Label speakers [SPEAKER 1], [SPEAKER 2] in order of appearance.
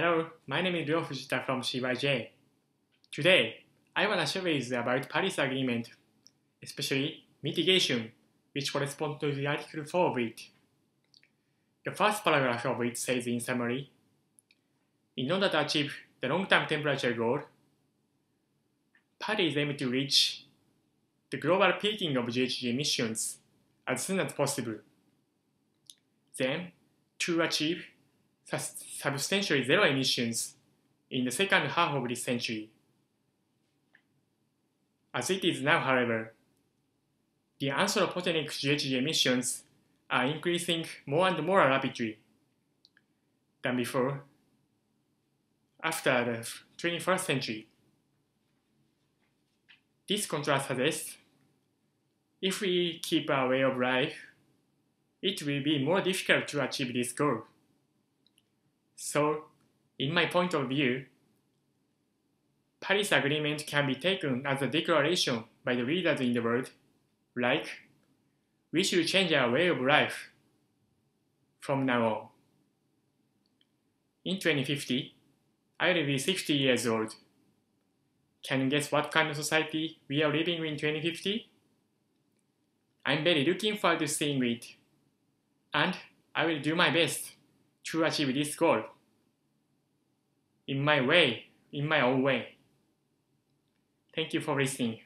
[SPEAKER 1] Hello, my name is Ryo Fujita from CYJ. Today, I want to you about Paris Agreement, especially mitigation, which corresponds to the Article 4 of it. The first paragraph of it says in summary, in order to achieve the long-term temperature goal, parties aims to reach the global peaking of GHG emissions as soon as possible. Then, to achieve substantially zero emissions in the second half of this century. As it is now, however, the anthropogenic GHG emissions are increasing more and more rapidly than before after the 21st century. This contrast suggests if we keep our way of life, it will be more difficult to achieve this goal. So, in my point of view, Paris Agreement can be taken as a declaration by the leaders in the world, like, we should change our way of life from now on. In 2050, I will be 60 years old. Can you guess what kind of society we are living in 2050? I'm very looking forward to seeing it. And I will do my best to achieve this goal in my way, in my own way. Thank you for listening.